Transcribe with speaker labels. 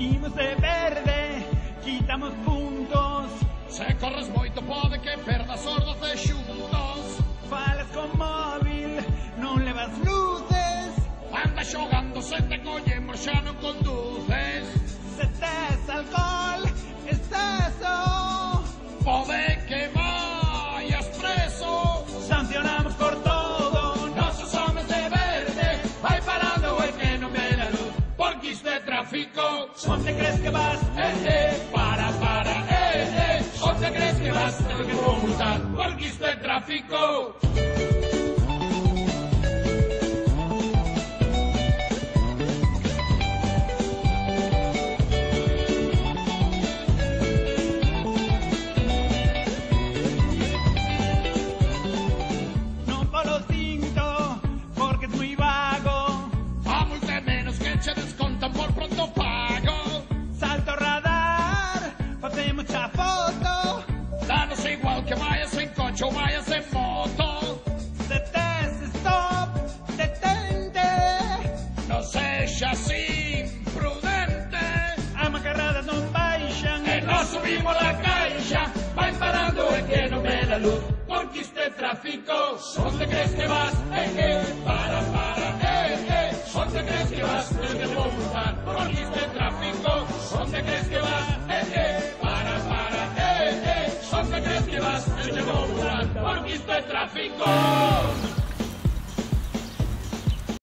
Speaker 1: y no se verde, quitamos
Speaker 2: puntos. ¿O te crees que vas? Eh,
Speaker 1: eh, para, para, eh, eh. ¿O te crees que
Speaker 2: vas? Tengo que conmutar porque
Speaker 1: está el tráfico. Vayas en moto.
Speaker 2: Deteste, stop, detente.
Speaker 1: No seas imprudente.
Speaker 2: A macarradas non baixan.
Speaker 1: E nós subimos la caixa, vai parando e que no ve la luz. Porque este tráfico, ¿dónde crees que vas? Eh, eh, visto el tráfico.